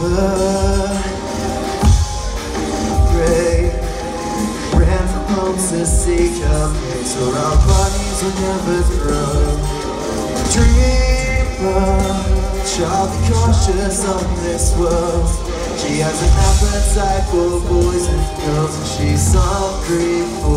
The Prey, ran from homes to seek a place Where our bodies will never grow. Dreamer, shall be cautious of this world. She has an appetite for boys and girls And she's hungry for